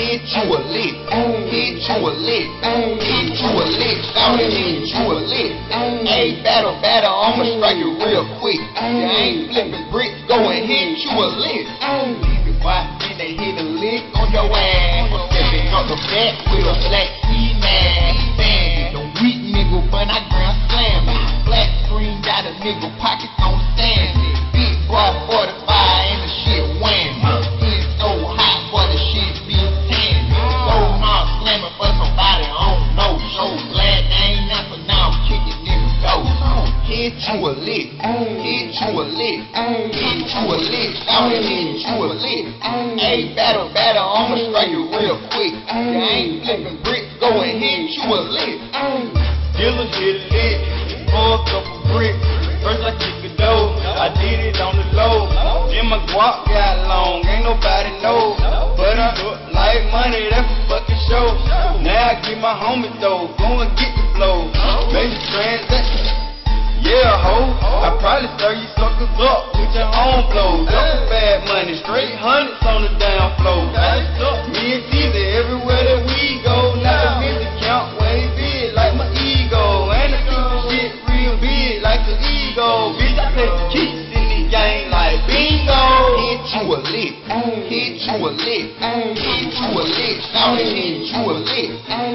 hit you a lick, hit you a lick, hit you a lick, it, hit you a lick. Hey, battle, battle, I'ma strike you real quick. You ain't flipping bricks, go and hit you a lick. These boy, then they hit a lick on your ass. Stepping up the back with a black. Stand the weak nigga, but I grand slam. Black screen got a nigga pockets you a lick, you a lick, you a lick, hit you a lick. Hey, battle, battle, I'ma strike you real quick. You ain't flipping bricks, go and hit you a lick. Dealer hit a lick, pour a bricks. First I kick a dough, I did it on the low. Then my guap got long, ain't nobody know. But I like money, that's a fucking show. Now I get my homies though, go and get the flow. Up with your own blows. Double bad money, straight hundreds on the down flow. Me and Caesar, everywhere that we go. Now the count way big like my ego. And the keep the shit real big like the ego. Bitch, I play the keys in the game like bingo. Hit you a lick, hit you a lick, hit you a lick, it, hit you a lick.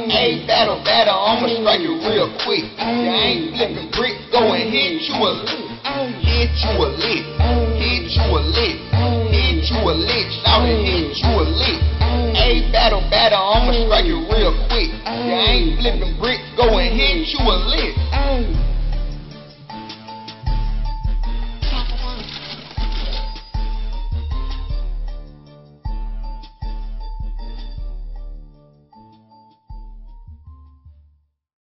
Hey, battle, battle, I'ma strike you real quick. You ain't flipping bricks, go and hit you a lick. Hit you a lick, hit you a lick, hit you a lick, shout it, hit you a lick. Hey, battle, battle, I'ma strike you real quick. You ain't flipping bricks, go and hit you a lick.